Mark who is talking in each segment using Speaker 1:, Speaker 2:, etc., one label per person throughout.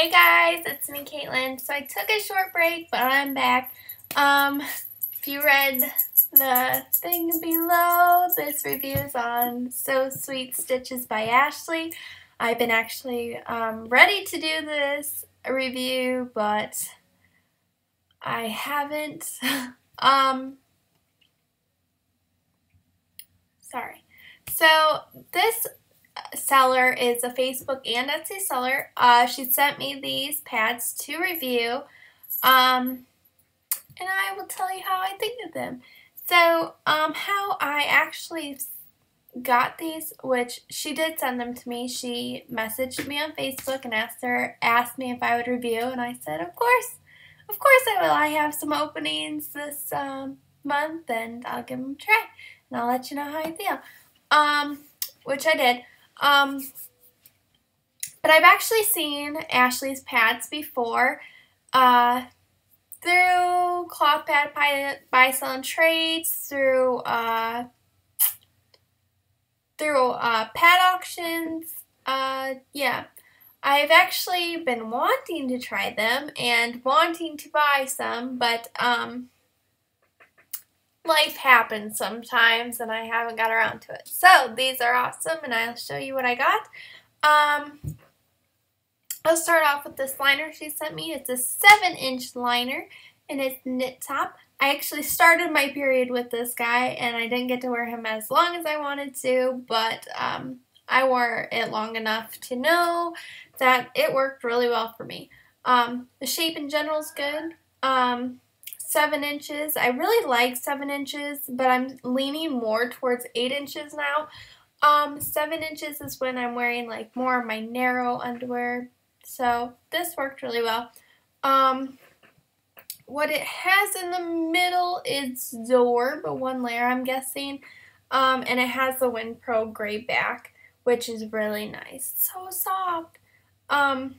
Speaker 1: Hey guys, it's me Caitlin. So I took a short break, but I'm back. Um, if you read the thing below, this review is on Sew Sweet Stitches by Ashley. I've been actually um, ready to do this review, but I haven't. um, sorry. So this seller is a Facebook and Etsy seller. Uh, she sent me these pads to review. Um, and I will tell you how I think of them. So, um, how I actually got these, which she did send them to me. She messaged me on Facebook and asked her, asked me if I would review, and I said, of course, of course I will. I have some openings this um, month, and I'll give them a try, and I'll let you know how I feel. Um, which I did. Um, but I've actually seen Ashley's pads before uh, through Cloth Pad Buy, Buy Sell and Trades, through uh, through uh, pad auctions. Uh, yeah, I've actually been wanting to try them and wanting to buy some, but um, life happens sometimes and I haven't got around to it. So these are awesome and I'll show you what I got. Um, I'll start off with this liner she sent me. It's a 7 inch liner and it's knit top. I actually started my period with this guy and I didn't get to wear him as long as I wanted to, but um, I wore it long enough to know that it worked really well for me. Um, the shape in general is good. Um, seven inches. I really like seven inches, but I'm leaning more towards eight inches now. Um, seven inches is when I'm wearing like more of my narrow underwear. So this worked really well. Um, what it has in the middle is Zorb, one layer I'm guessing. Um, and it has the WinPro gray back, which is really nice. So soft. Um,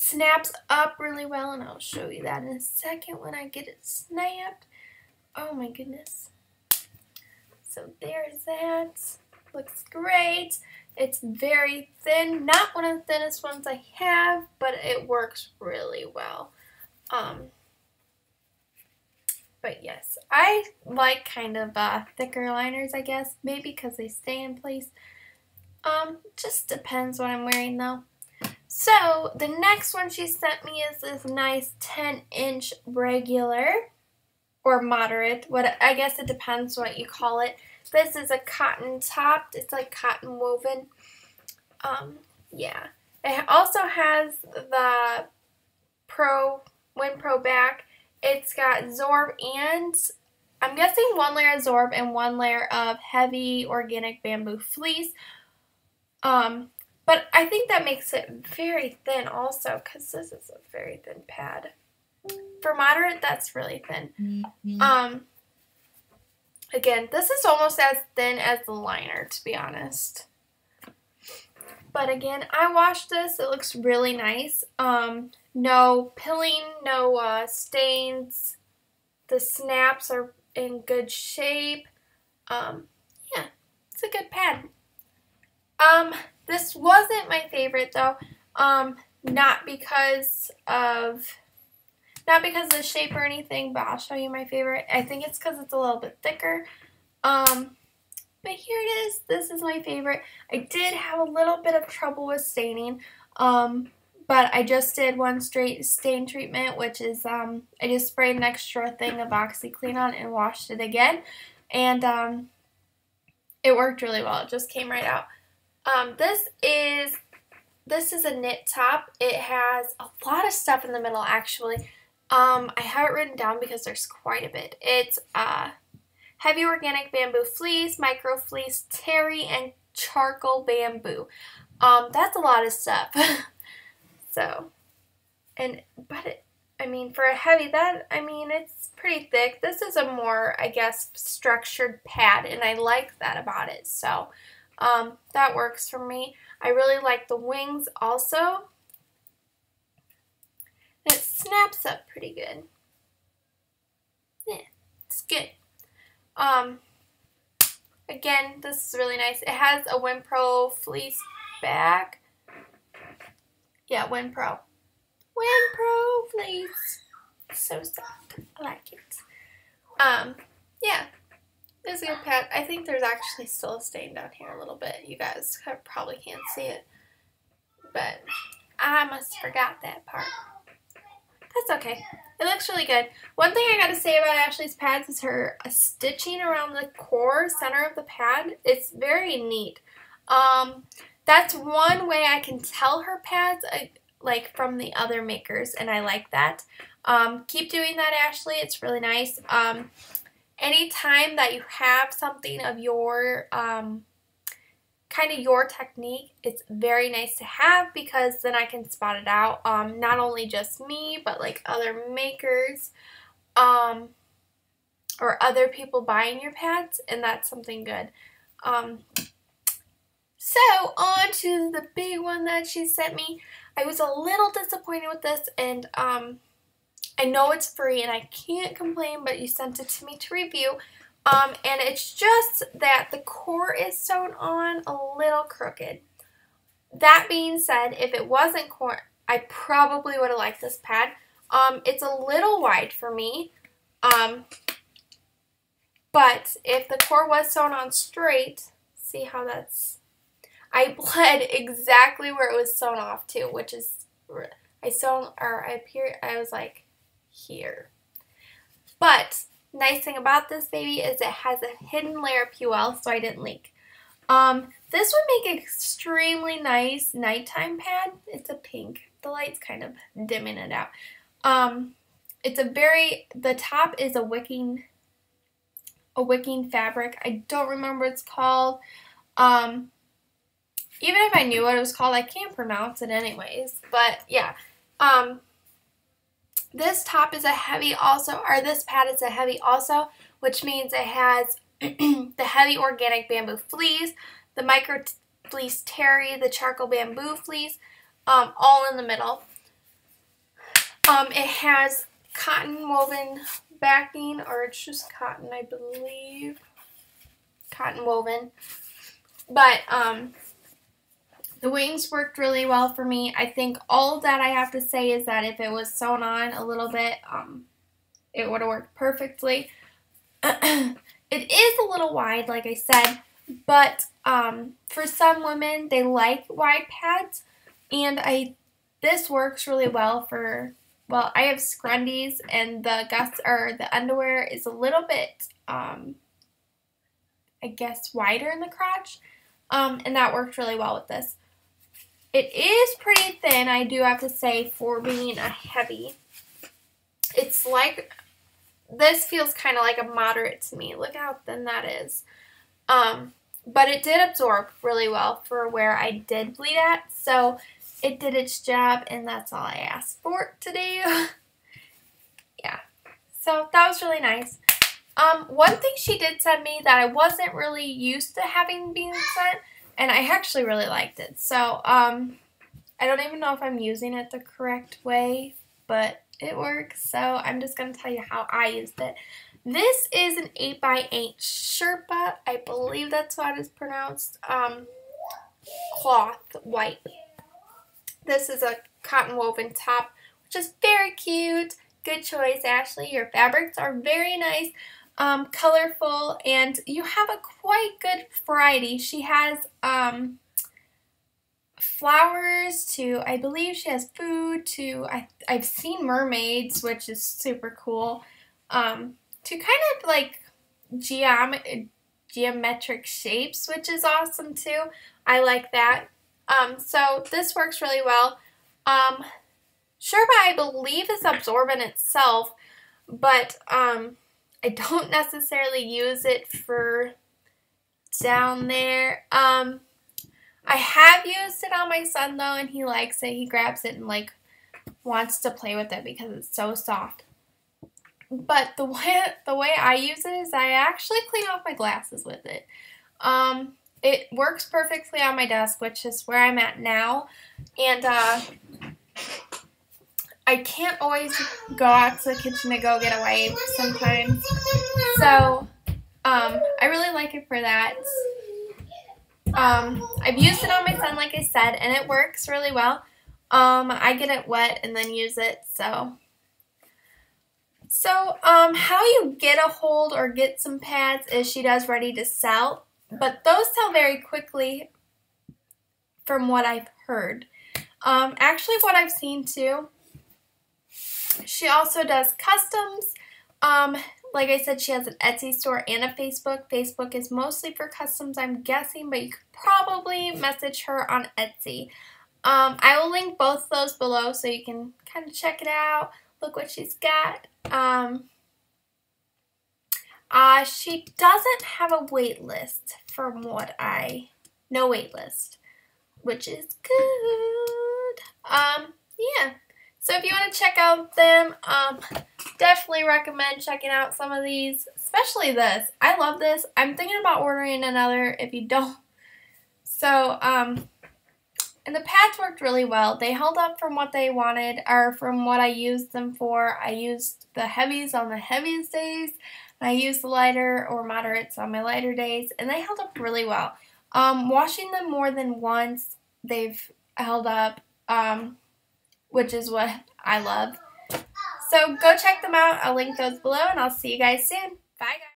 Speaker 1: snaps up really well and I'll show you that in a second when I get it snapped. Oh my goodness. So there's that. Looks great. It's very thin. Not one of the thinnest ones I have, but it works really well. Um, but yes, I like kind of uh, thicker liners, I guess. Maybe because they stay in place. Um, just depends what I'm wearing though. So the next one she sent me is this nice 10 inch regular or moderate. What I guess it depends what you call it. This is a cotton topped. It's like cotton woven. Um, yeah. It also has the Pro WinPro back. It's got Zorb and I'm guessing one layer of Zorb and one layer of heavy organic bamboo fleece. Um, but I think that makes it very thin also because this is a very thin pad. For moderate, that's really thin. Mm-hmm. Um, again, this is almost as thin as the liner, to be honest. But again, I washed this. It looks really nice. Um, no pilling, no uh, stains. The snaps are in good shape. Um, yeah, it's a good pad. Um, this wasn't my favorite though. Um, not because of not because of the shape or anything, but I'll show you my favorite. I think it's because it's a little bit thicker. Um, but here it is. This is my favorite. I did have a little bit of trouble with staining. Um, but I just did one straight stain treatment, which is um, I just sprayed an extra thing of OxiClean on and washed it again. And um, it worked really well. It just came right out. Um, this is this is a knit top. It has a lot of stuff in the middle actually. Um, I have it written down because there's quite a bit. It's uh, heavy organic bamboo fleece, micro fleece, terry, and charcoal bamboo. Um, that's a lot of stuff. so, and but it, I mean for a heavy that I mean it's pretty thick. This is a more I guess structured pad, and I like that about it. So. Um, that works for me. I really like the wings also. It snaps up pretty good. Yeah, it's good. Um, again, this is really nice. It has a WinPro fleece back. Yeah, WinPro. WinPro, please. So soft. I like it. Um, yeah. This is a good pad. I think there's actually still a stain down here a little bit. You guys probably can't see it. But I must have forgot that part. That's okay. It looks really good. One thing I gotta say about Ashley's pads is her stitching around the core center of the pad. It's very neat. Um, that's one way I can tell her pads uh, like from the other makers and I like that. Um, keep doing that Ashley. It's really nice. Um, anytime that you have something of your um, kind of your technique, it's very nice to have because then I can spot it out. Um, not only just me, but like other makers um, or other people buying your pads, and that's something good. Um, so, on to the big one that she sent me. I was a little disappointed with this, and um, I know it's free and I can't complain, but you sent it to me to review. Um, and it's just that the core is sewn on a little crooked. That being said, if it wasn't core, I probably would have liked this pad. Um, it's a little wide for me. Um, but if the core was sewn on straight, see how that's... I bled exactly where it was sewn off to, which is... I sewn, or I appear, I was like, here. But nice thing about this baby is it has a hidden layer of PUL so I didn't leak. Um, this would make an extremely nice nighttime pad. It's a pink. The light's kind of dimming it out. Um, it's a very, the top is a wicking, a wicking fabric. I don't remember what it's called. Um, even if I knew what it was called, I can't pronounce it anyways. But yeah, um, this top is a heavy also, or this pad is a heavy also, which means it has the heavy organic bamboo fleece, the micro fleece terry, the charcoal bamboo fleece, um, all in the middle. Um, it has cotton woven backing, or it's just cotton, I believe. Cotton woven. But, um, the wings worked really well for me. I think all that I have to say is that if it was sewn on a little bit, um, it would have worked perfectly. it is a little wide, like I said, but um, for some women, they like wide pads, and I this works really well for, well, I have scrundies, and the gust, or the underwear is a little bit, um, I guess, wider in the crotch, um, and that worked really well with this. It is pretty thin, I do have to say, for being a heavy. It's like, this feels kind of like a moderate to me. Look how thin that is. Um, but it did absorb really well for where I did bleed at, so it did its job, and that's all I asked for to do. yeah, so that was really nice. Um, one thing she did send me that I wasn't really used to having being sent and I actually really liked it. So, um, I don't even know if I'm using it the correct way, but it works. So, I'm just going to tell you how I used it. This is an 8x8 Sherpa. I believe that's how it is pronounced. Um, cloth white. This is a cotton woven top, which is very cute. Good choice, Ashley. Your fabrics are very nice um, colorful, and you have a quite good variety. She has um, flowers to, I believe she has food to, I, I've seen mermaids, which is super cool, um, to kind of like geom geometric shapes, which is awesome too. I like that. Um, so this works really well. Um, Sherpa, I believe, is absorbent itself, but um, I don't necessarily use it for down there. Um, I have used it on my son though, and he likes it. He grabs it and like wants to play with it because it's so soft. But the way the way I use it is I actually clean off my glasses with it. Um, it works perfectly on my desk, which is where I'm at now, and uh, I can't always go out to the kitchen to go get a wipe sometimes. So, um, I really like it for that. Um, I've used it on my son, like I said, and it works really well. Um, I get it wet and then use it, so. So, um, how you get a hold or get some pads is she does ready to sell, but those sell very quickly from what I've heard. Um, actually, what I've seen too, she also does customs. Um, like I said, she has an Etsy store and a Facebook. Facebook is mostly for customs, I'm guessing, but you could probably message her on Etsy. Um, I will link both those below so you can kind of check it out. Look what she's got. Um, uh, she doesn't have a wait list from what I, no wait list, which is good. Um, yeah. So if you want to check out them, um, definitely recommend checking out some of these, especially this. I love this. I'm thinking about ordering another if you don't. So, um, and the pads worked really well. They held up from what they wanted, or from what I used them for. I used the heavies on the heaviest days, I used the lighter or moderates on my lighter days, and they held up really well. Um, washing them more than once, they've held up, um, which is what I love. So go check them out. I'll link those below, and I'll see you guys soon. Bye, guys.